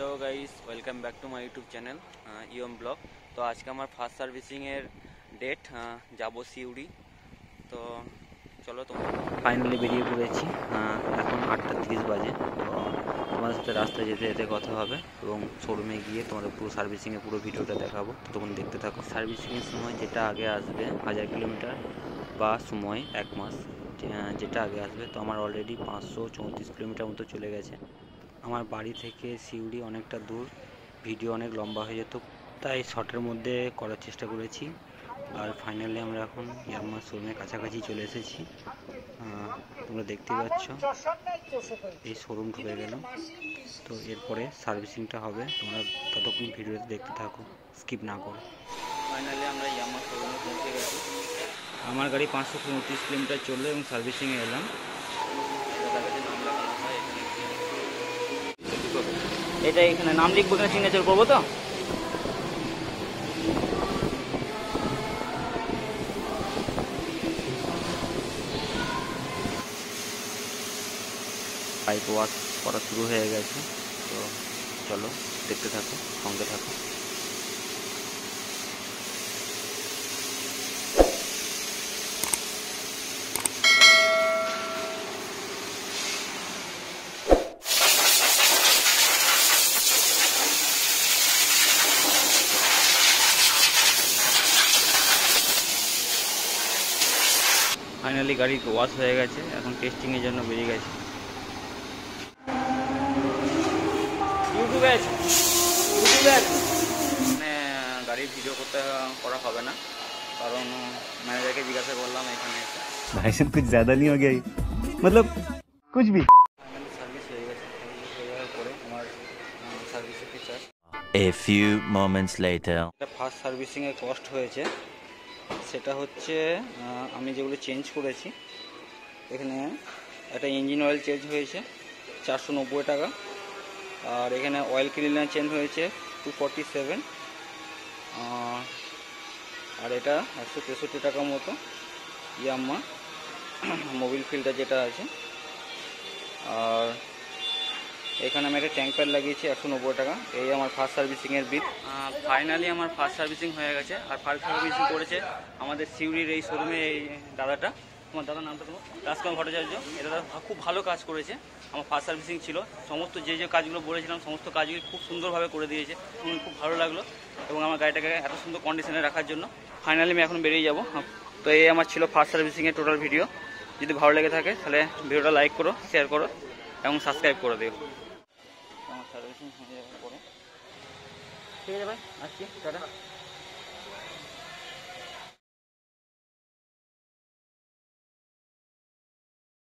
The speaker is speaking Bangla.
Hello guys welcome back to my YouTube channel ইয়ম blog তো আজকে আমার ফার্স্ট সার্ভিসিংয়ের ডেট যাব সিউড়ি তো চলো তো ফাইনালি বেরিয়ে পড়েছি এখন আটটা তিরিশ বাজে। তো তোমাদের সাথে রাস্তায় যেতে যেতে কথা হবে এবং শোরুমে গিয়ে তোমাদের পুরো সার্ভিসিংয়ের পুরো ভিডিওটা দেখাবো। তখন দেখতে থাকো। সার্ভিসিংয়ের সময় যেটা আগে আসবে হাজার কিলোমিটার বা সময় এক মাস যেটা আগে আসবে, তো আমার অলরেডি পাঁচশো চৌত্রিশ কিলোমিটার মতো চলে গেছে। আমার বাড়ি থেকে সিউড়ি অনেকটা দূর। ভিডিও অনেক লম্বা হয়ে যেত, তাই শর্টের মধ্যে করার চেষ্টা করেছি। আর ফাইনালি আমরা এখন ইয়ামার শোরুমের কাছাকাছি চলে এসেছি। তোমরা দেখতে পাচ্ছ, এই শোরুম ঢুকে গেল। তো এরপরে সার্ভিসিংটা হবে, তোমরা ততক্ষণ ভিডিওতে দেখতে থাকো, স্কিপ না করো। ফাইনালি আমরা ইয়ামার শোরুমে পৌঁছে গেছি। আমার গাড়ি পাঁচশো পঁয়ত্রিশ কিলোমিটার চলল এবং সার্ভিসিংয়ে এলাম দাদার কাছে নাম লাগানো হয় এখানে গিয়ে এটা এখানে নাম লিখব এখানে সিগনেচার করব তো? পাইপ ওয়াশ করা শুরু হয়ে গেছে, তো চলো দেখতে থাকো, সঙ্গে থাকো। ফাইনালি গাড়ি ওয়াশ হয়ে গেছে এখন টেস্টিংয়ের জন্য বেরিয়ে গেছে। মানে গাড়ির ভিডিও করতে করা হবে না। কারণ ম্যানেজারকে জিজ্ঞাসা করলাম এখানে ভাই সাহেব কিছু জ্যাদা নিয়ে গেই মতলব কুছ ভি সার্ভিস হয়ে গেছে। পরে আমার A few moments later. First servicing এর কস্ট হয়েছে। সেটা হচ্ছে আমি যেগুলো চেঞ্জ করেছি, এখানে একটা ইঞ্জিন অয়েল চেঞ্জ হয়েছে, চারশো নব্বই টাকা। আর এখানে অয়েল ক্লিনার চেঞ্জ হয়েছে টু ফর্টি সেভেন আর এটা একশো তেষট্টি টাকা মতো ইয়াম্মা মোবিল ফিল্টার যেটা আছে। আর এখানে আমি একটা ট্যাঙ্ক প্যাড লাগিয়েছি একশো নব্বই টাকা। এই আমার ফার্স্ট সার্ভিসিংয়ের বিল ফাইনালি আমার ফার্স্ট সার্ভিসিং হয়ে গেছে। আর ফার্স্ট সার্ভিসিং করেছে আমাদের সিউড়ির এই শোরুমে এই দাদাটা। তোমার দাদার নামটা তোমার? রাজকুমার ভট্টাচার্য। এটা দাদা খুব ভালো কাজ করেছে। আমার ফার্স্ট সার্ভিসিং ছিল। সমস্ত যে যে কাজগুলো বলেছিলাম, সমস্ত কাজগুলি খুব সুন্দরভাবে করে দিয়েছে। খুব ভালো লাগল। এবং আমার গাড়িটাকে এত সুন্দর কন্ডিশনে রাখার জন্য ফাইনালি আমি এখন বেরিয়ে যাব। তো এই আমার ছিল ফার্স্ট সার্ভিসিংয়ের টোটাল ভিডিও যদি ভালো লেগে থাকে, তাহলে ভিডিওটা লাইক করো শেয়ার করো, এবং সাবস্ক্রাইব করে দিও। আমার সার্ভিসিং হয়ে যাওয়ার পরে ঠিক আছে ভাই আসছি টাটা